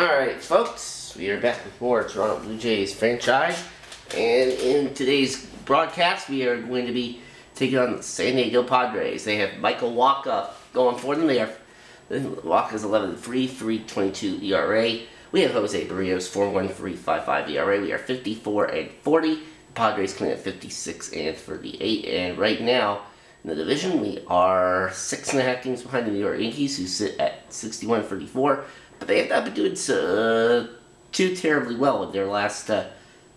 Alright, folks, we are back with more Toronto Blue Jays franchise. And in today's broadcast, we are going to be taking on the San Diego Padres. They have Michael Wacha going for them. They are Wacha's 11 3, 322 ERA. We have Jose Berrios 41355 ERA. We are 54 and 40. The Padres coming at 56 and 38. And right now, in the division, we are six and a half games behind the New York Yankees, who sit at 61 34. But they have not been doing uh, too terribly well with their last uh,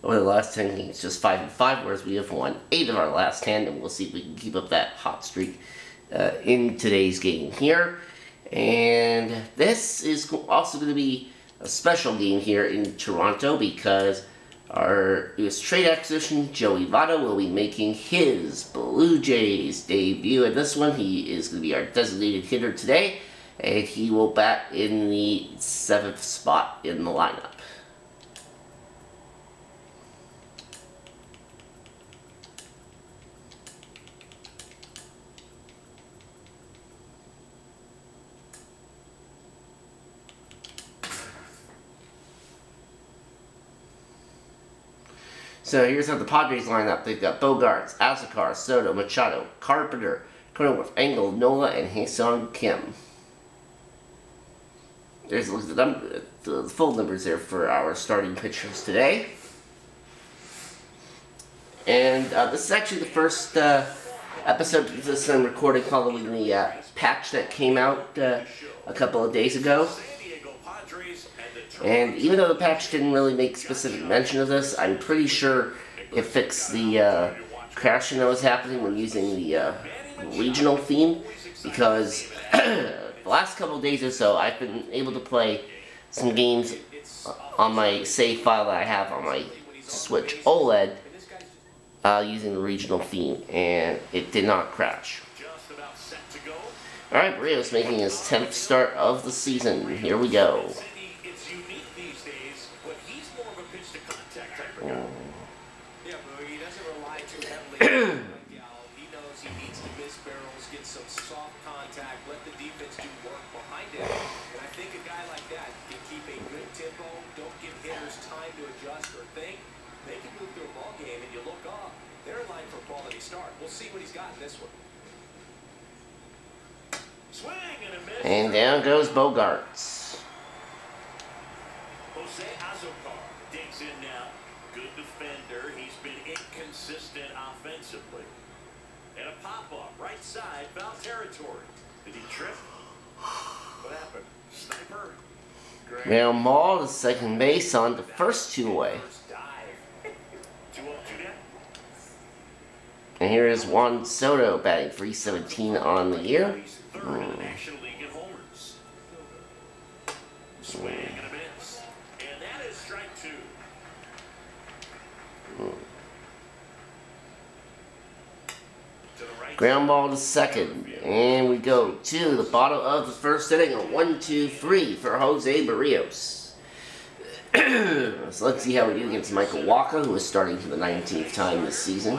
over the last 10 games, just 5 and 5, whereas we have won 8 of our last 10, and we'll see if we can keep up that hot streak uh, in today's game here. And this is also going to be a special game here in Toronto because our US trade acquisition, Joey Votto, will be making his Blue Jays debut. And this one, he is going to be our designated hitter today and he will bat in the seventh spot in the lineup. So here's how the Padres line up. They've got Bogaerts, Azocar, Soto, Machado, Carpenter, Cronenworth, Engel, Nola, and Ha-Seong Kim. There's the, number, the full numbers there for our starting pitchers today. And uh, this is actually the first uh, episode this I'm recording following the uh, patch that came out uh, a couple of days ago. And even though the patch didn't really make specific mention of this, I'm pretty sure it fixed the uh, crashing that was happening when using the uh, regional theme because the last couple days or so, I've been able to play some games on my save file that I have on my Switch OLED uh, using the regional theme, and it did not crash. Alright, Berrios making his 10th start of the season. Here we go. And you look off they're in line for a quality start we'll goes Bogaerts. Jose Azocar digs in now. Good defender. He's been inconsistent offensively. And a pop-up, right side, foul territory. Did he trip? What happened? Sniper? Ground ball to second base on the first two away. And here is Juan Soto batting 317 on the year. Mm. Ground ball to second. And we go to the bottom of the first inning. A one, two, three for Jose Berrios. so let's see how we do against Michael Wacha, who is starting for the 19th time this season.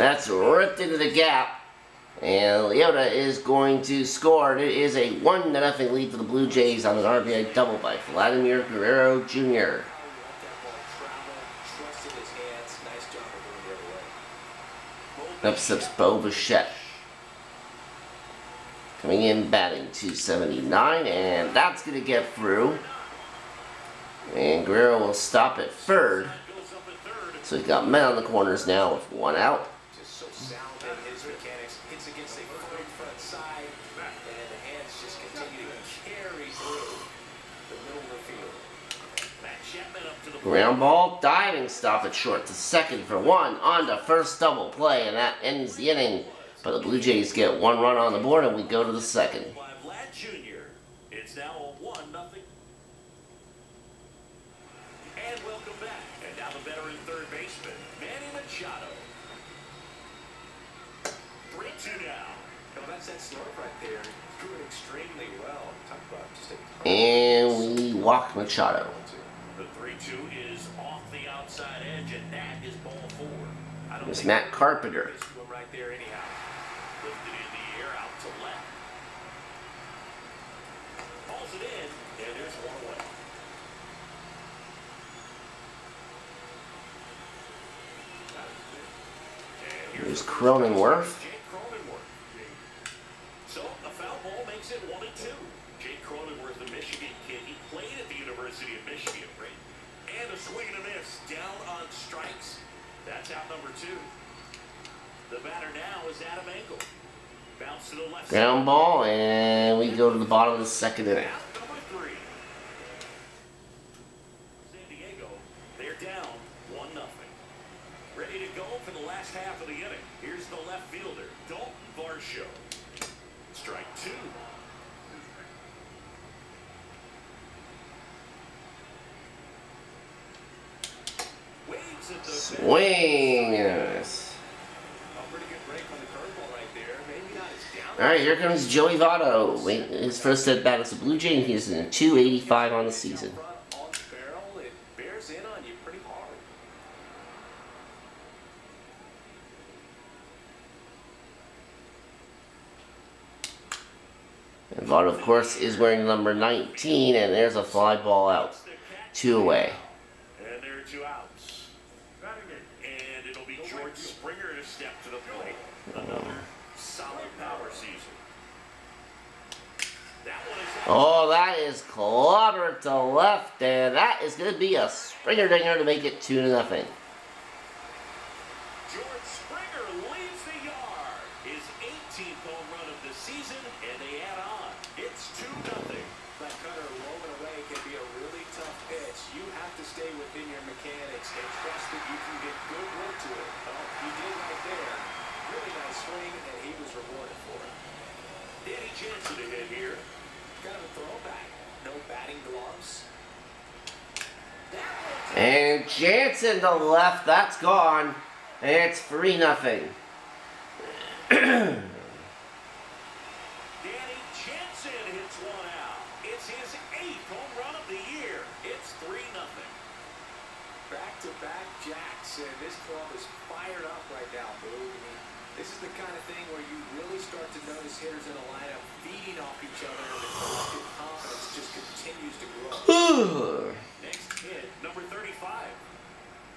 That's ripped into the gap. And Liotta is going to score. And It is a 1 0 lead for the Blue Jays on an RBI double by Vladimir Guerrero Jr. Up steps Bo Bichette. Coming in batting 279, and that's going to get through. And Guerrero will stop at third. So he's got men on the corners now with one out. Ground ball, diving stop at short to second for one, on to first double play, and that ends the inning But the Blue Jays get one run on the board and we go to the second. By Vlad Jr. It's now a 1 nothing. And welcome back. And now the veteran third baseman, Manny Machado. 3-2 now. Well, that's that slurve right there. Threw it extremely well. Talk about just a And we walk Machado. One away. And here's Here's the first Cronenworth. Jake Cronenworth. So a foul ball makes it one and two. Jake Cronenworth, the Michigan kid, he played at the University of Michigan, right? And a swing and a miss down on strikes. That's out number two. The batter now is Adam Engel. Bounce to the left. Ground ball, and we go to the bottom of the second inning. Number three. San Diego, they're down one nothing. Ready to go for the last half of the inning. Here's the left fielder, Dalton Varsho. Strike two. Waves at the Swing and a miss. A pretty good break on the curveball right there. Maybe not as down. All right, here comes Joey Votto. His first at bat as a Blue Jay, and he's in 285 on the season. And Votto, of course, is wearing number 19, and there's a fly ball out. Two away. And there are two outs. And it'll be George Springer to step to the plate. Another solid power season. That one is out. Oh, that is clobbered to left, and that is going to be a Springer dinger to make it 2 to nothing. George Springer leaves the yard. His 18th home run of the season, and they add on. It's 2 nothing. That cutter rolling away can be a really tough pitch. You have to stay within your mechanics and trust that you can get good work to it. Oh, he did right there. Really nice swing, and he was rewarded for it. Danny Jansen to hit here. Kind of a throwback. No batting gloves. And Jansen to the left, that's gone. It's 3 nothing. Danny Jansen hits one out. It's his eighth home run of the year. It's 3 nothing. Back-to-back jacks, and this club is fired up right now, Boo. This is the kind of thing where you really start to notice hitters in a lineup feeding off each other, and the collective confidence just continues to grow. Next hit, number 35.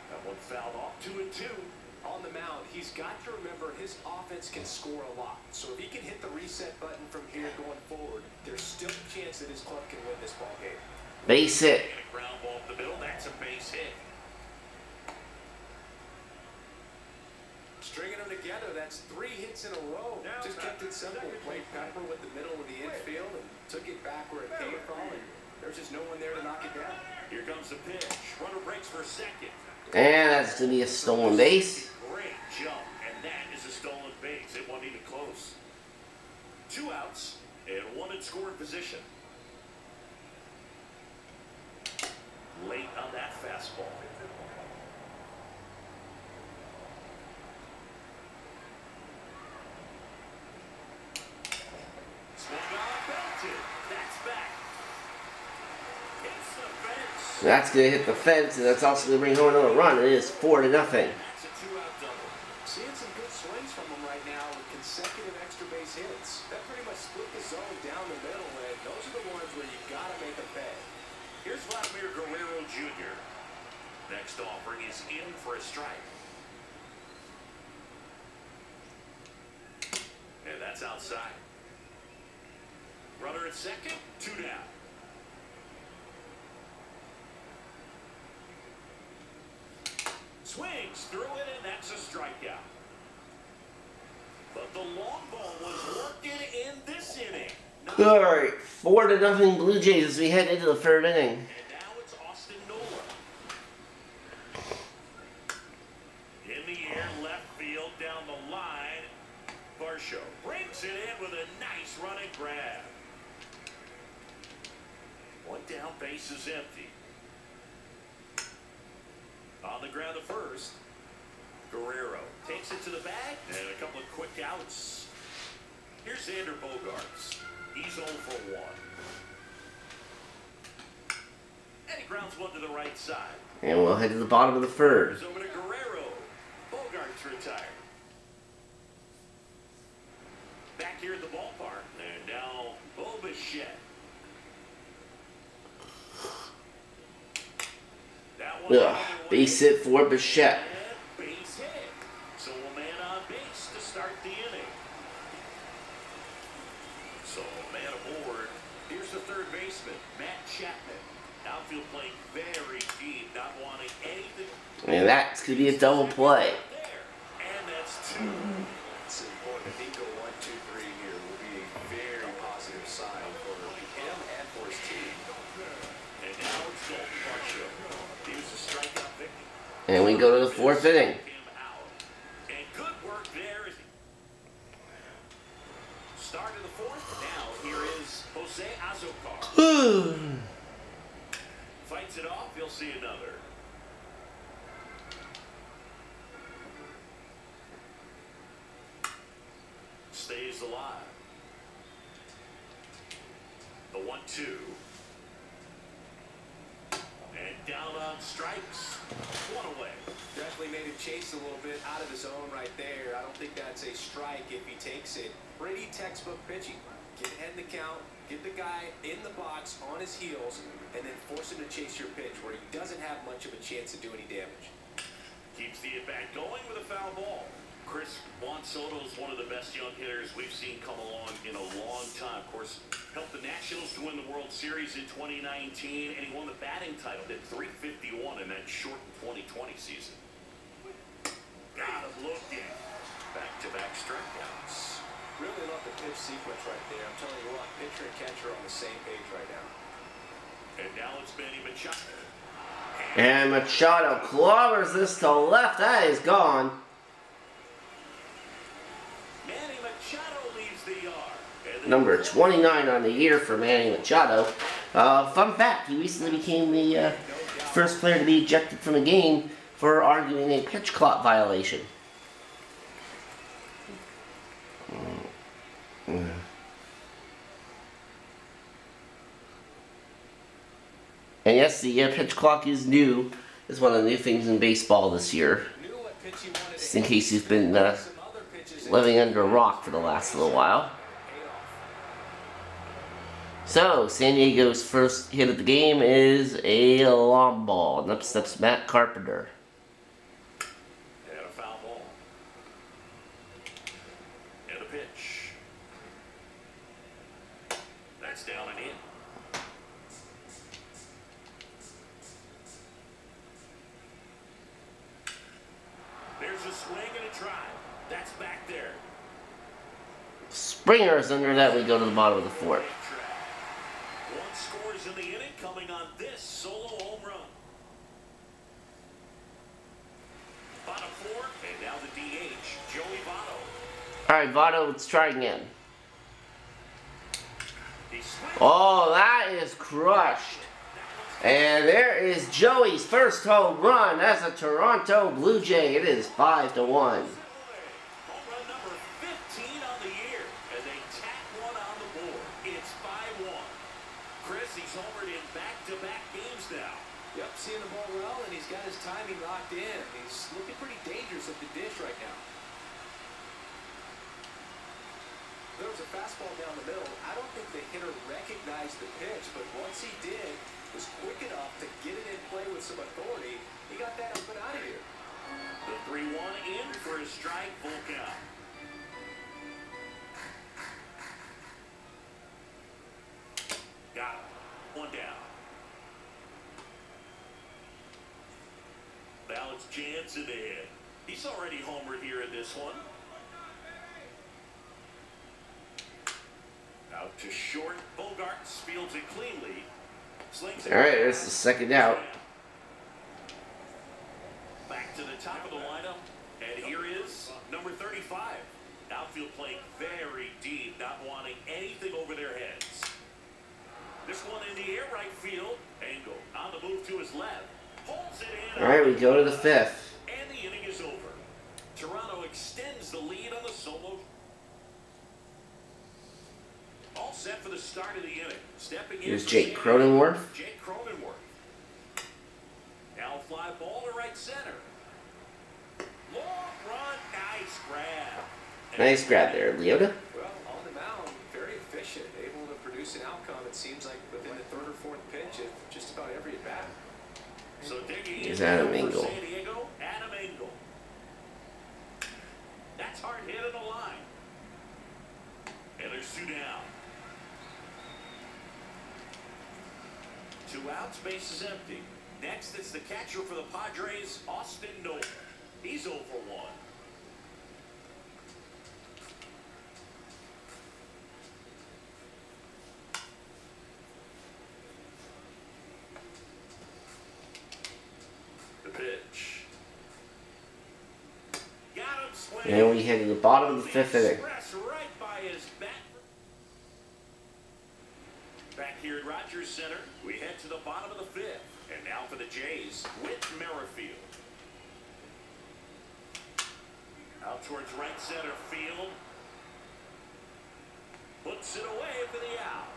That one fouled off, two and two. On the mound, he's got to remember his offense can score a lot. So if he can hit the reset button from here going forward, there's still a chance that his club can win this ball game. Base hit. Ground ball up the middle, that's a base hit. Stringing them together, that's three hits in a row. Just kept it simple. Played Pepper with the middle of the infield and took it back where it came from. And there's just no one there to knock it down. Here comes the pitch. Runner breaks for second. And that's going to be a stolen base. Great jump, and that is a stolen base. It wasn't even close. Two outs and one in scoring position. Late on that fastball. Swung on, belted. That's back. Hits the That's going to hit the fence, and that's also going to bring home another run. It is 4 to nothing. That's a two-out double. Seeing some good swings from him right now with consecutive extra base hits. That pretty much split the zone down the middle, and those are the ones where you got to make a pay. Here's Vladimir Guerrero Jr. Next offering is in for a strike. And that's outside. Runner at second, two down. Swings through it, and that's a strikeout. But the long ball was working in this inning. All right, 4 to nothing Blue Jays as we head into the third inning. And now it's Austin Nola. In the air, left field, down the line. Varsho brings it in with a nice running grab. One down, base is empty. The ground at first. Guerrero takes it to the bag and a couple of quick outs. Here's Xander Bogaerts. He's 0 for 1. And he grounds one to the right side. And we'll head to the bottom of the third. Over to Guerrero. Bogaerts retired. Back here at the ballpark. And now Bo Bichette. That one Ugh, base hit for Bichette. base hit. So a man on base to start the inning. So a man aboard. Here's the third baseman, Matt Chapman. Outfield playing very deep, not wanting anything And that's going to be a double play. there. And that's two. It's important. I think go one, two, three here will be a very positive sign for him and for his team. And now it's Dalton Varsho. He was a strikeout victim. And we go to the fourth inning. Fights it off. You'll see another. Stays alive. The one-two. And down on strikes. One away. Definitely made him chase a little bit out of his zone right there. I don't think that's a strike if he takes it. Pretty textbook pitching. Get ahead in the count, get the guy in the box on his heels, and then force him to chase your pitch where he doesn't have much of a chance to do any damage. Keeps the at-bat going with a foul ball. Chris Juan Soto is one of the best young hitters we've seen come along in a long time. Of course, helped the Nationals to win the World Series in 2019, and he won the batting title, did 351 in that short 2020 season. Got him looking. Back-to-back strikeouts. Really love the pitch sequence right there. I'm telling you what, pitcher and catcher are on the same page right now. And now it's Manny Machado. And Machado clobbers this to left. That is gone. Manny Machado leaves the yard. Number 29 on the year for Manny Machado. Uh, fun fact, he recently became the uh, first player to be ejected from a game for arguing a pitch clock violation. And yes, the uh, pitch clock is new. It's one of the new things in baseball this year. Just in case you've been uh, living under a rock for the last little while. So, San Diego's first hit of the game is a long ball. And steps Matt Carpenter. And a foul ball. And a pitch. That's down and in. There's a swing and a drive. That's back there. Springer's under that. We go to the bottom of the fourth. One scores in the inning coming on this solo home run. Bottom four, and now the DH, Joey Votto. Alright, Votto, let's try again. Oh, that is crushed. And there is Joey's first home run as a Toronto Blue Jay. It is 5 to 1. Home run number 15 on the year, and they tack one on the board. It's 5-1. Chris, he's homered in back-to-back games now. Yep, seeing the ball well, and he's got his timing locked in. He's looking pretty dangerous at the dish right now. There was a fastball down the middle. I don't think the hitter recognized the pitch, but once he did, was quick enough to get it in play with some authority. He got that up and out of here. The 3-1 in for a strike, count. Got it. One down. Alex Jansen ahead. He's already homered here in this one. Out to short. Bogaerts fields it cleanly. Slings it. Alright, there's the second out. Back to the top of the lineup. And here is number 35. Outfield playing very deep, not wanting anything over their heads. This one in the air right field. Engel on the move to his left. Pulls it in. All right, we go to the fifth. And the inning is over. Toronto extends the lead on the solo. All set for the start of the inning. Stepping in. Here's for Jake San Cronenworth. Jake Cronenworth. Now fly ball to right center. Long run, nice grab. Nice grab there, Liotta. Well, on the mound, very efficient, able to produce an outcome, it seems like within the third or fourth pitch of just about every at bat. So digging Here's in Adam now for Engel. San Diego, Adam Engel. That's hard hit in the line. And there's two down. Two outs, base is empty. Next, it's the catcher for the Padres, Austin Nola. He's over 1. The pitch. Got him swinging. And we hit the bottom of the fifth inning. Express right by his bat. Back here at Rogers Center, we head to the bottom of the fifth. And now for the Jays, with Merrifield. Out towards right center field. Puts it away for the out.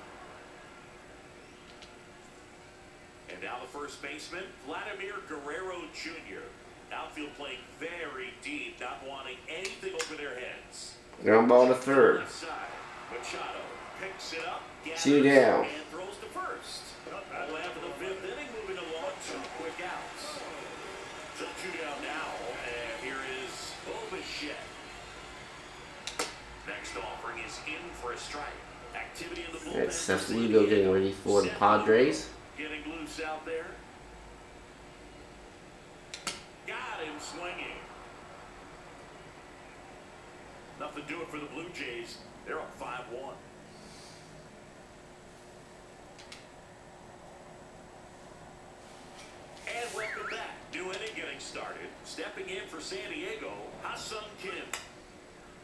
And now the first baseman, Vladimir Guerrero Jr. Outfield playing very deep, not wanting anything over their heads. Ground ball to third. Machado picks it up, Two down. and throws to first. All the way after the fifth inning, moving along, two quick outs. So two down here is Bo Bichette. Next offering is in for a strike. Activity in the bullpen. That's Seth Lugo getting ready for the Padres. Getting loose out there. Got him swinging. Nothing to it for the Blue Jays. They're up 5-1. And welcome back. New inning getting started. Stepping in for San Diego, Ha-Seong Kim.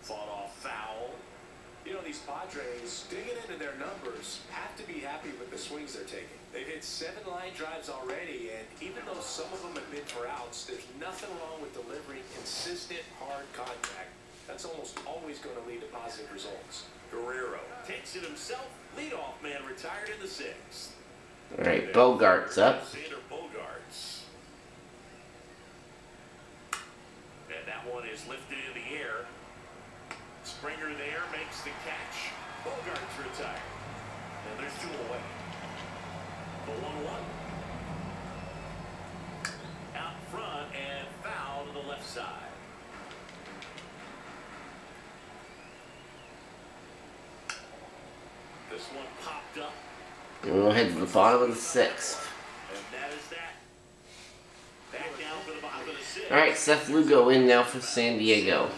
Fought off foul. You know, these Padres, digging into their numbers, have to be happy with the swings they're taking. They've hit seven line drives already, and even though some of them have been for outs, there's nothing wrong with delivering consistent, hard contact. That's almost always going to lead to positive results. Guerrero takes it himself. Leadoff man retired in the sixth. All right, Bogaerts up. Alexander Bogaerts. And that one is lifted in the air. Springer there makes the catch. Bogaerts retired. And there's two away. The 1 1. Out front and foul to the left side. This one popped up. And we'll head to the bottom of the sixth. And that is that. Back down for the bottom of the sixth. All right, Seth Lugo in now for San Diego.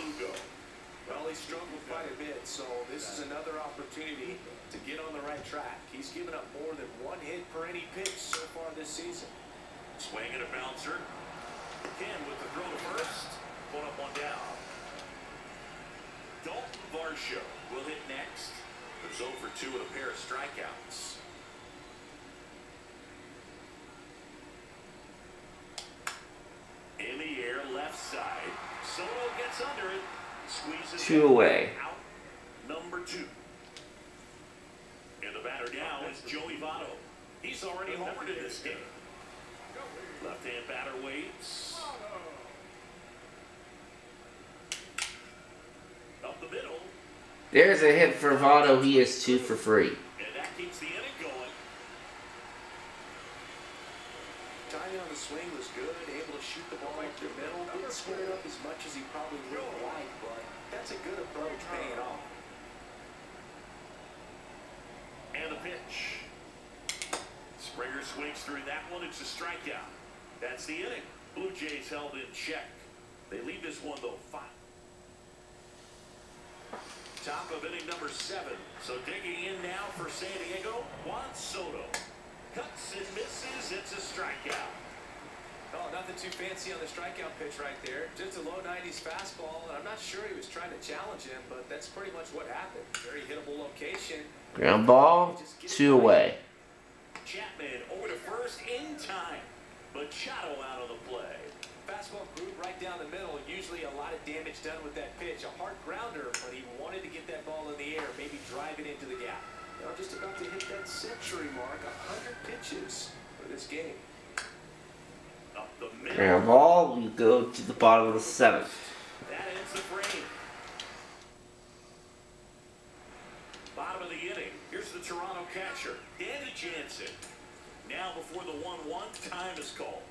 Well, he struggled quite a bit, so this is another opportunity to get on the right track. He's given up more than one hit per any pitch so far this season. Swing and a bouncer. Again with the throw to first. Put up one down. Dalton Varsho will hit next. There's 0 for 2 with a pair of strikeouts. In the air, left side. Soto gets under it. Squeezes Two it. away. Out number two. And the batter now is Joey Votto. He's already homered in this game. Left-hand batter waits. Up the middle, There's a hit for Votto. He is two for three. and that keeps the inning going. Timing on the swing was good, able to shoot the ball up the middle. Didn't square it up as much as he probably would liked, but that's a good approach, paying off. And the pitch. Springer swings through that one. It's a strikeout. That's the inning. Blue Jays held in check. They lead this one, though, five. Top of inning number seven. So digging in now for San Diego, Juan Soto. Cuts and misses. It's a strikeout. Oh, nothing too fancy on the strikeout pitch right there. Just a low 90s fastball, and I'm not sure he was trying to challenge him, but that's pretty much what happened. Very hittable location. Ground ball, two away. Chapman over to first in time. Machado out of the play. Fastball groove right down the middle. Usually a lot of damage done with that pitch. A hard grounder, but he wanted to get that ball in the air, maybe drive it into the gap. Now just about to hit that century mark, 100 pitches for this game. Ground ball, we go to the bottom of the seventh. Bottom of the inning. Here's the Toronto catcher, Danny Jansen. Now before the 1-1, time is called.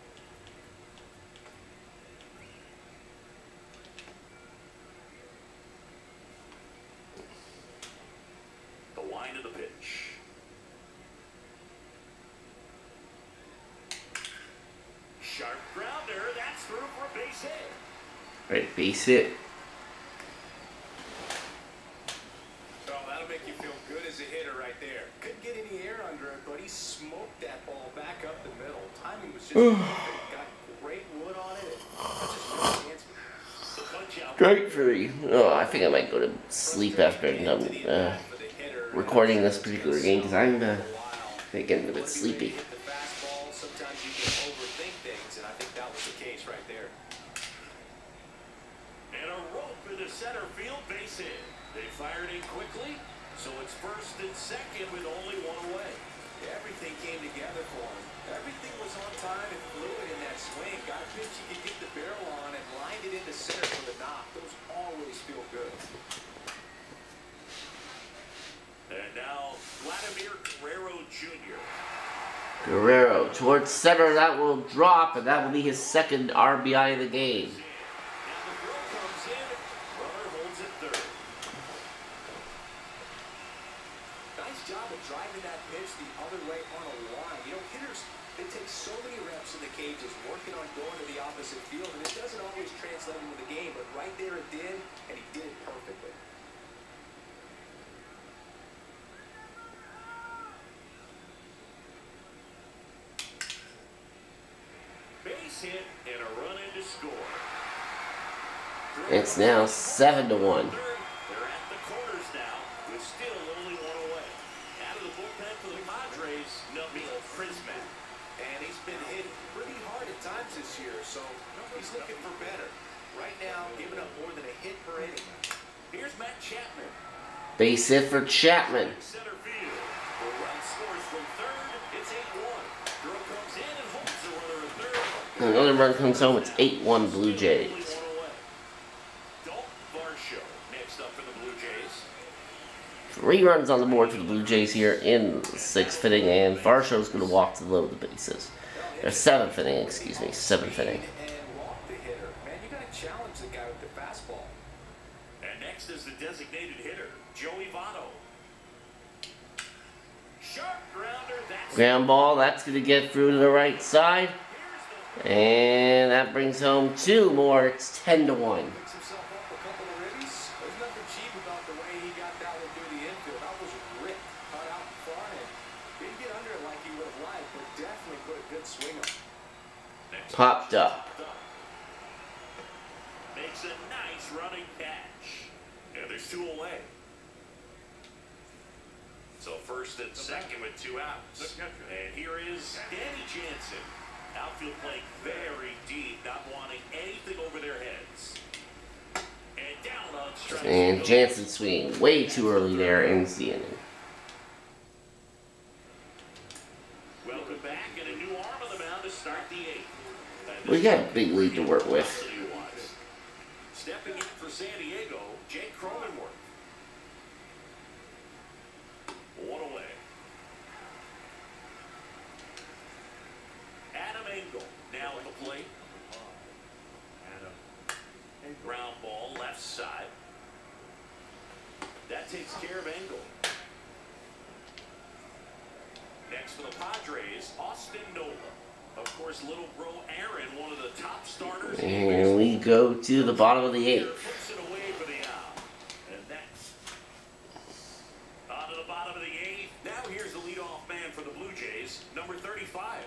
The line of the pitch. Sharp grounder. That's through for a base hit. Right, base hit. Oh, that'll make you feel good as a hitter right there. Couldn't get any air under it, but he smoked that ball back up the middle. Timing was just. Got great wood on it. and That's just no chance. The punch out. Great for me. Oh, I think I might go to sleep after uh, recording this particular game because I'm uh, getting a bit sleepy. The fastball, sometimes you can overthink things, and I think that was the case right there. And a rope into center field base hit. They fired in quickly, so it's first and second with only one away. Everything came together for him. Everything was on time and fluid in that swing. Got a pitch he could get the barrel on and lined it into center for the knock. Those always feel good. And now Vladimir Guerrero Jr. Guerrero towards center, that will drop, and that will be his second RBI of the game. And the throw comes in. Runner holds it third. Nice job of driving that pitch the other way on a line. You know, hitters, they take so many reps in the cages working on going to the opposite field, and it doesn't always translate into the game, but right there it did, and he did it perfectly. Base hit and a run in to score. It's now seven to one. Third, they're at the corners now, with still only one away. Out of the bullpen for the Padres, Nabil Crismatt. And he's been hit pretty hard at times this year, so he's looking for better. Right now, giving up more than a hit per inning. Here's Matt Chapman. Base hit for Chapman. Center field. The run scores from third. It's 8-1. Throw comes in and holds the runner at third. Another run comes home. It's 8-1 Blue Jays. The. Three runs on the board for the Blue Jays here in the sixth inning, and Varsho's going to walk to load the bases. Or seventh inning, excuse me, seventh inning. And the the the. Next is the designated hitter, Joey. Ground ball, that's going to get through to the right side, the and that brings home two more. It's 10 to 1. Picks himself up a couple of ribbies. There's nothing cheap about the way he got that one through the infield. That was ripped, cut out in front, and didn't get under it like he would have liked, but definitely put a good swing on. it. next Popped up. Makes a nice running catch. And there's two away. So first and second with two outs. And here is Danny Jansen. Outfield playing very deep, not wanting anything over their heads. And down on strike. And Jansen swinging way too early there ends the inning. Welcome back and a new arm on the mound to start the eighth. We got a big lead to work with. Stepping in for San Diego, Jake Cronenworth. One away. Adam Engel now at the plate. Ground ball left side. That takes care of Engel. Next for the Padres, Austin Nola. Of course, little bro Aaron, one of the top starters. And we go to the bottom of the eighth. puts it away for the out. And that's on to the bottom of the eighth. Now here's the leadoff man for the Blue Jays, number 35.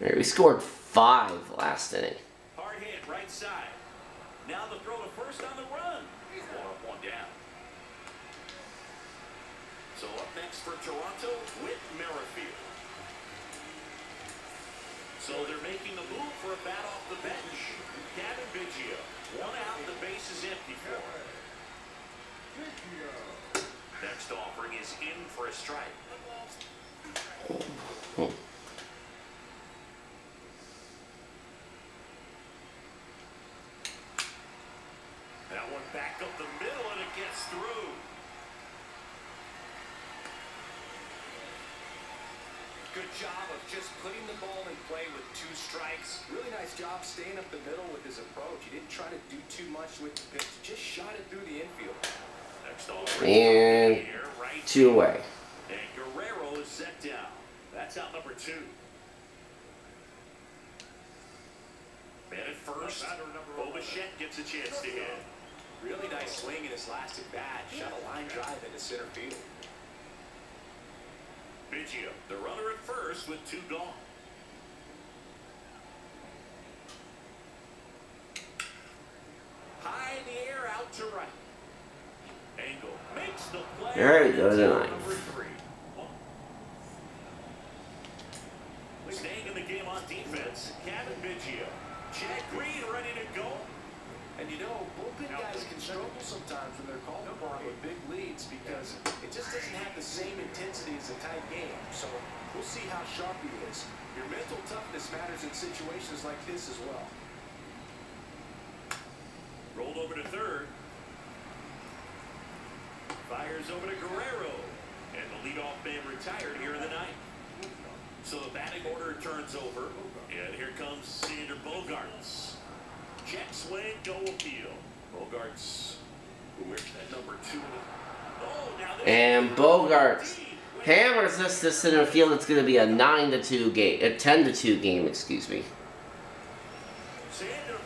We scored five last inning. Hard hit, right side. Now the throw to first on the run. One up, one down. So up next for Toronto, Whit Merrifield. So they're making the move for a bat off the bench. Cavan Biggio. One out, the base is empty for him. Next offering is in for a strike. That one back up the middle and it gets through. Good job of just putting the ball in play with two strikes. Really nice job staying up the middle with his approach. He didn't try to do too much with the pitch. Just shot it through the infield. And right Two away. And Guerrero is set down. That's out number two. Man at first. Bo Bichette gets a chance to hit. Really nice swing in his last at bat. Shot a line drive into center field. Biggio, the runner at first with two gone. High in the air, out to right. Engel makes the play. There you go, It's the out ninth. number three. Staying in the game on defense, Cavan Biggio. Chad Green ready to go. And you know, bullpen guys can struggle sometimes when they're called upon with big leads because it just doesn't have the same intensity as a tight game. So we'll see how sharp he is. Your mental toughness matters in as well. Rolled over to third. Fires over to Guerrero. And the leadoff man retired here in the ninth. So the batting order turns over. And here comes Xander Bogaerts. Check swing, no appeal. Bogaerts, who wears that number two. Oh, And Bogarts hammers this to center field. It's going to be a nine to two game, a ten to two game. Excuse me. Xander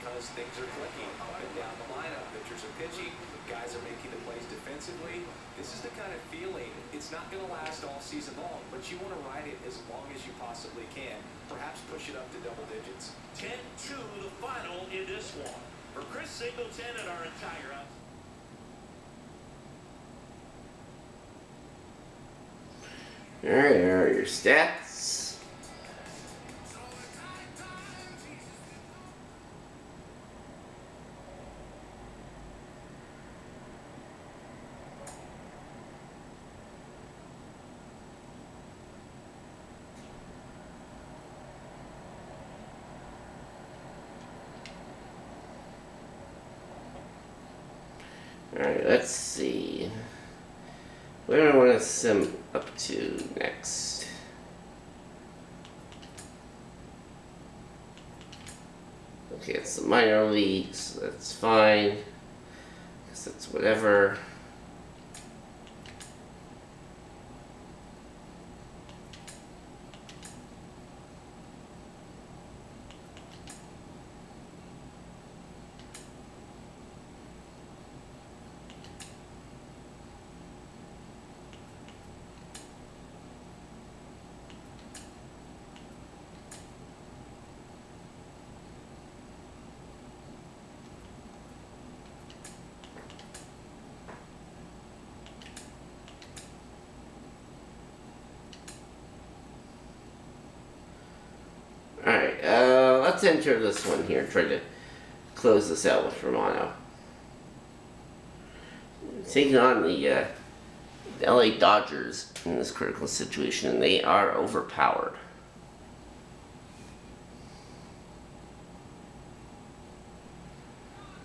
because things are clicking up and down the lineup. Pitchers are pitching, guys are making the plays defensively. This is the kind of feeling. It's not going to last all season long, but you want to ride it as long as you possibly can. Perhaps push it up to double digits. 10-2 the final in this one. For Chris Singleton and our entire out. All right, there are your stats. Let's enter this one here. Try to close this out with Romano. Taking on the, uh, the LA Dodgers in this critical situation, and they are overpowered.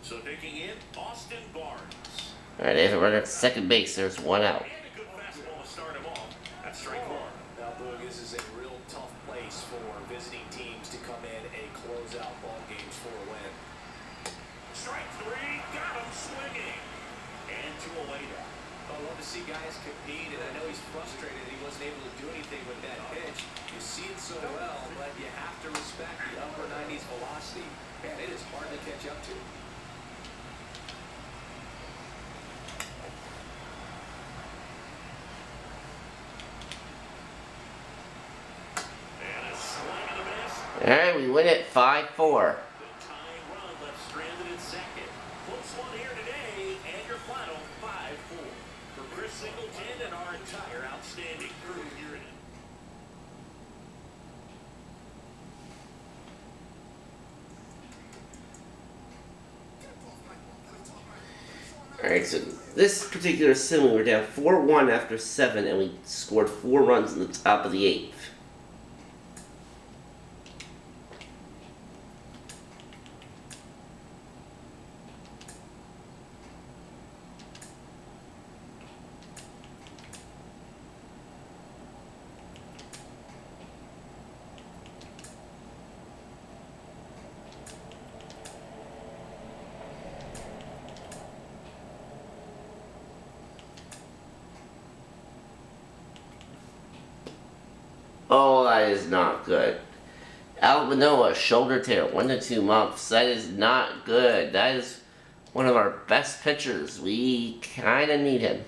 So taking in Austin Barnes. All right, they have a runner at second base. There's one out. And a good fastball to start him off. That's strike one. Now, Boog, this is a real tough place for visiting teams to come in and close out ball games for a win. Strike three. Got him swinging. And two away now. I love to see guys compete, and I know he's frustrated he wasn't able to do anything with that pitch. You see it so well, but you have to respect the upper 90s velocity. Man, it is hard to catch up to. And a swing and a miss. All right, we win it 5-4. The tying run left stranded at second. Close one here today, and your final 5-4. Singleton and our entire outstanding crew here in All right, so this particular sim, we were down 4-1 after 7, and we scored 4 runs in the top of the 8th. Oh, that is not good. Shoulder tear, one to two months. That is not good. That is one of our best pitchers. We kind of need him.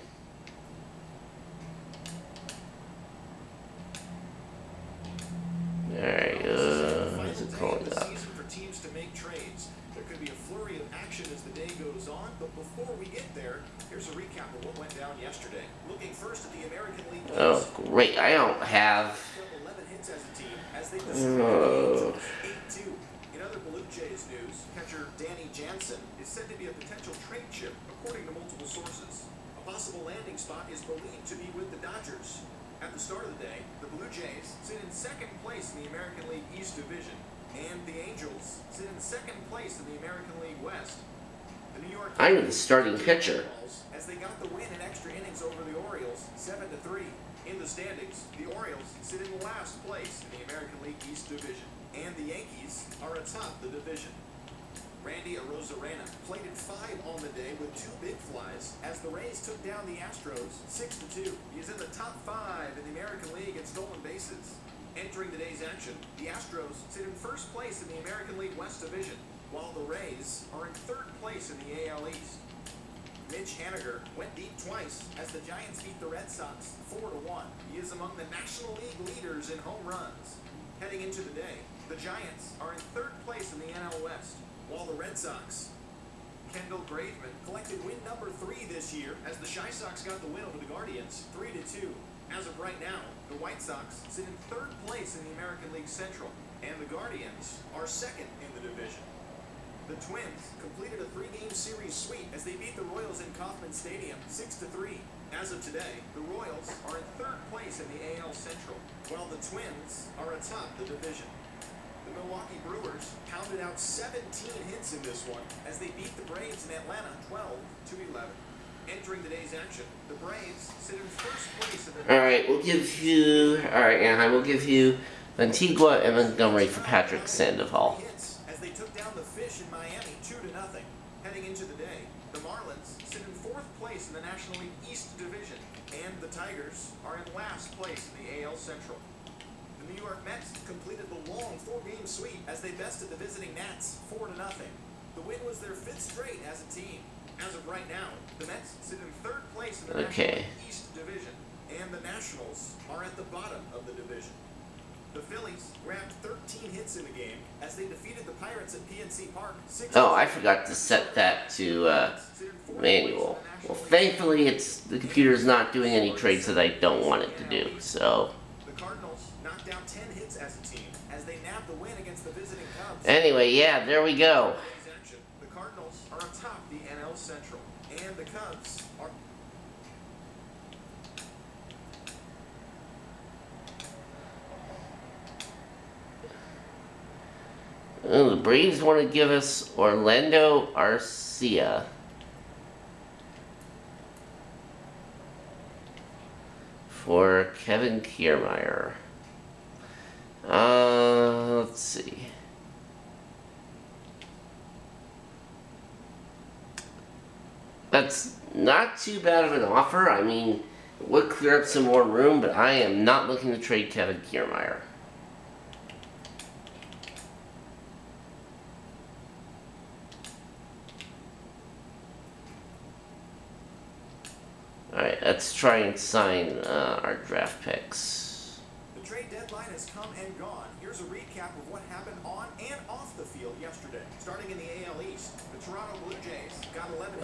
Alright, uh, what's it Final calling day of the up? season for teams to make trades. There could be a flurry of action as the day goes on, but before we get there, here's a recap of what went down yesterday. Looking first at the American League Oh, West. great. I don't have. Put up 11 hits as a team as they Oh. destroyed 8-2. In other Blue Jays news, catcher Danny Jansen is said to be a potential trade chip, according to multiple sources. A possible landing spot is believed to be with the Dodgers. At the start of the day, the Blue Jays sit in second place in the American League East Division, and the Angels sit in second place in the American League West. The New York I'm the starting pitcher. as they got the win in extra innings over the Orioles, seven to three. In the standings, the Orioles sit in last place in the American League East Division, and the Yankees are atop the division. Randy Arozarena plated five on the day with two big flies as the Rays took down the Astros six to two. He's in the top five in the American League in stolen bases. Entering today's action, the Astros sit in first place in the American League West Division, while the Rays are in third place in the AL East. Mitch Haniger went deep twice as the Giants beat the Red Sox 4 to 1. He is among the National League leaders in home runs. Heading into the day, the Giants are in third place in the NL West, while the Red Sox Kendall Graveman collected win number three this year as the Chi Sox got the win over the Guardians, three to two. As of right now, the White Sox sit in third place in the American League Central, and the Guardians are second in the division. The Twins completed a three-game series sweep as they beat the Royals in Kauffman Stadium, six to three. As of today, the Royals are in third place in the AL Central, while the Twins are atop the division. The Milwaukee Brewers pounded out 17 hits in this one as they beat the Braves in Atlanta 12 to 11. Entering today's action, the Braves sit in first place in the Alright, we'll give you. Alright, Anaheim, we'll give you Antigua and Montgomery for Patrick Sandoval. As they took down the Fish in Miami 2 to nothing. Heading into the day, the Marlins sit in fourth place in the National League East Division, and the Tigers are in last place in the AL Central. The New York Mets completed the long four-game sweep as they bested the visiting Nats 4 to nothing. The win was their fifth straight as a team. As of right now, the Mets sit in third place in the Okay. National East Division, and the Nationals are at the bottom of the division. The Phillies grabbed 13 hits in the game as they defeated the Pirates at PNC Park. 6 Oh, I forgot to set that to uh, manual. Well, thankfully, it's the computer is not doing any trades that I don't want it to do. So, The Cardinals knocked down 10 hits as a team as they nabbed the win against the visiting Cubs. Anyway, yeah, there we go. Today's action. The Cardinals are atop the NL Central, and the Cubs are Oh, the Braves want to give us Orlando Arcia. For Kevin Kiermaier. Uh, let's see. That's not too bad of an offer. I mean, it would clear up some more room, but I am not looking to trade Kevin Kiermaier. Alright, let's try and sign uh, our draft picks. The trade deadline has come and gone. Here's a recap of what happened on and off the field yesterday. Starting in the AL East, the Toronto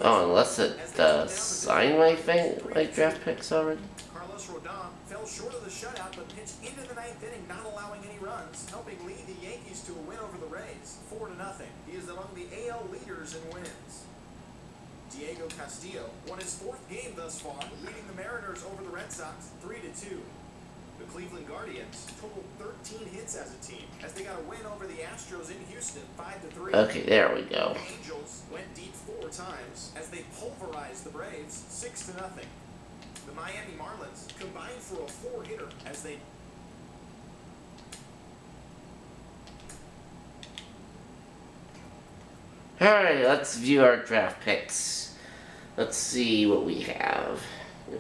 Oh, unless it uh, signed my thing, my draft picks already. Carlos Rodon fell short of the shutout but pitched into the ninth inning, not allowing any runs, helping lead the Yankees to a win over the Rays, four to nothing. He is among the AL leaders in wins. Diego Castillo won his fourth game thus far, leading the Mariners over the Red Sox three to two. The Cleveland Guardians totaled 13 hits as a team as they got a win over the Astros in Houston five to three. Okay, there we go. Angels went deep four times as they pulverized the Braves six to nothing. The Miami Marlins combined for a four-hitter as they Alright, let's view our draft picks. Let's see what we have.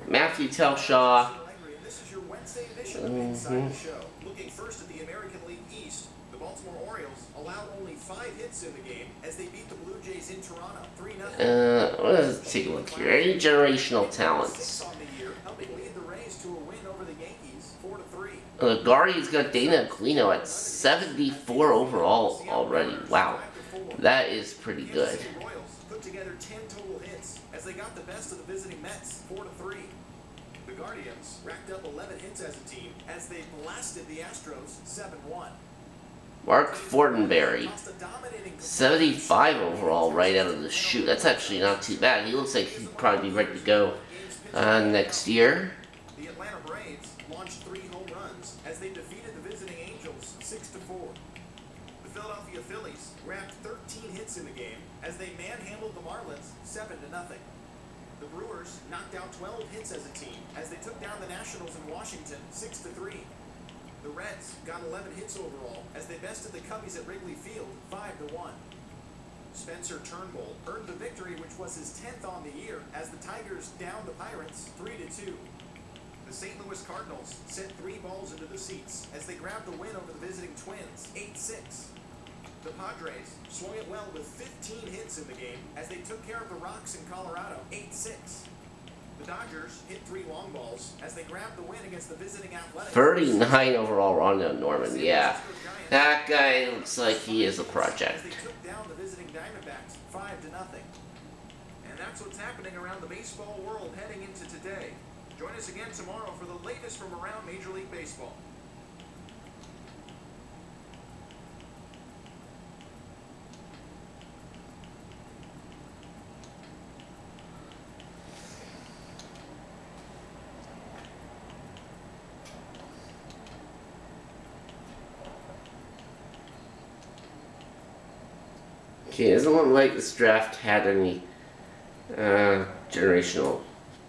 Matthew Telshaw. Allegri, and this is your Wednesday edition of Inside the Show. Looking first at the American League East, the Baltimore Orioles allowed only five hits in the game as they beat the Blue Jays in Toronto three nothing. Uh, let's take a look here. Any generational talents? on the year, helping lead the Rays to a win over the Yankees, four to three. The Guardians got Dana Aquino at 74 overall already. Wow. That is pretty good. Kansas City Royals put together 10 total hits as they got the best of the visiting Mets, 4 3. The Guardians racked up 11 hits as a team as they blasted the Astros 7-1. Mark Fortenberry. Lost a dominating 75 overall right out of the chute. That's actually not too bad. He looks like he'd probably be ready to go uh, next year. The Atlanta Braves launched three home runs as they defeated the visiting Angels 6-4. The Philadelphia Phillies grabbed 13 hits in the game as they manhandled the Marlins 7 to nothing. The Brewers knocked out 12 hits as a team as they took down the Nationals in Washington 6 to 3. The Reds got 11 hits overall as they bested the Cubbies at Wrigley Field 5 to 1. Spencer Turnbull earned the victory, which was his 10th on the year, as the Tigers downed the Pirates 3 to 2. The St. Louis Cardinals sent three balls into the seats as they grabbed the win over the visiting Twins 8-6. The Padres swung it well with 15 hits in the game as they took care of the Rocks in Colorado 8-6. The Dodgers hit three long balls as they grabbed the win against the visiting Athletics. 39 overall Rondo Norman. Yeah. That guy looks like he is a As project. they took down the visiting Diamondbacks five to nothing. And that's what's happening around the baseball world heading into today. Join us again tomorrow for the latest from around Major League Baseball. Okay, doesn't look like this draft had any uh, generational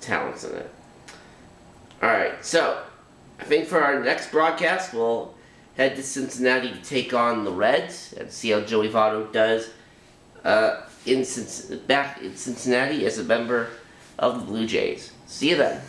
talents in it. Alright, so I think for our next broadcast, we'll head to Cincinnati to take on the Reds and see how Joey Votto does uh, in back in Cincinnati as a member of the Blue Jays. See you then.